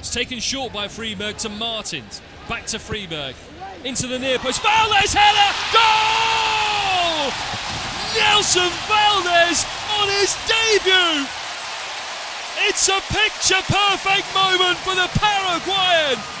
It's taken short by Friberg to Martins. Back to Friberg. Into the near post. Valdez header! Goal! Nelson Valdez on his debut! It's a picture perfect moment for the Paraguayan